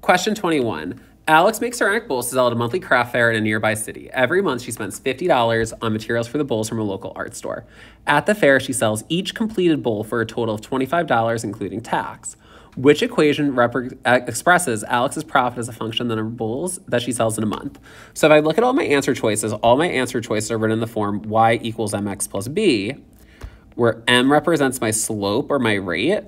Question 21. Alex makes ceramic bowls to sell at a monthly craft fair in a nearby city. Every month, she spends $50 on materials for the bowls from a local art store. At the fair, she sells each completed bowl for a total of $25, including tax. Which equation uh, expresses Alex's profit as a function of the number of bowls that she sells in a month? So if I look at all my answer choices, all my answer choices are written in the form y equals mx plus b, where m represents my slope or my rate,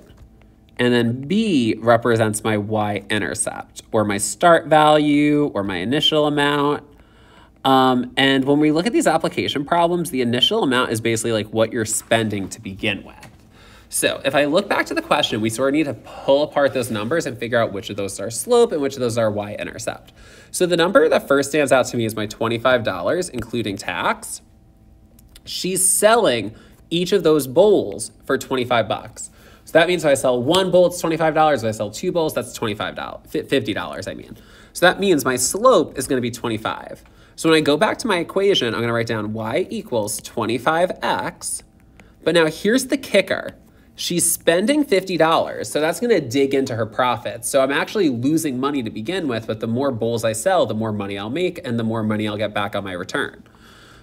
and then B represents my y-intercept, or my start value, or my initial amount. Um, and when we look at these application problems, the initial amount is basically like what you're spending to begin with. So if I look back to the question, we sort of need to pull apart those numbers and figure out which of those are slope and which of those are y-intercept. So the number that first stands out to me is my $25, including tax. She's selling each of those bowls for 25 bucks. So that means if I sell one bowl, it's $25. If I sell two bowls, that's $25, $50, I mean. So that means my slope is gonna be 25. So when I go back to my equation, I'm gonna write down y equals 25x. But now here's the kicker. She's spending $50, so that's gonna dig into her profits. So I'm actually losing money to begin with, but the more bowls I sell, the more money I'll make and the more money I'll get back on my return.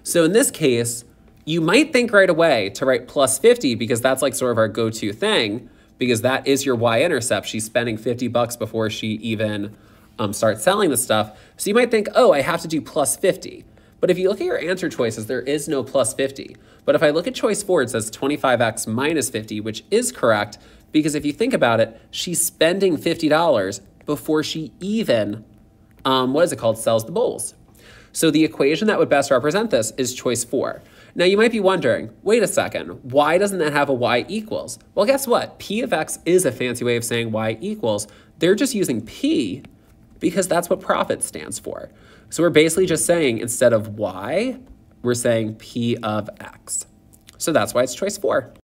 So in this case, you might think right away to write plus 50 because that's like sort of our go-to thing because that is your y-intercept. She's spending 50 bucks before she even um, starts selling the stuff. So you might think, oh, I have to do plus 50. But if you look at your answer choices, there is no plus 50. But if I look at choice four, it says 25x minus 50, which is correct because if you think about it, she's spending $50 before she even, um, what is it called, sells the bowls. So the equation that would best represent this is choice four. Now you might be wondering, wait a second, why doesn't that have a y equals? Well, guess what? P of x is a fancy way of saying y equals. They're just using P because that's what profit stands for. So we're basically just saying instead of y, we're saying P of x. So that's why it's choice four.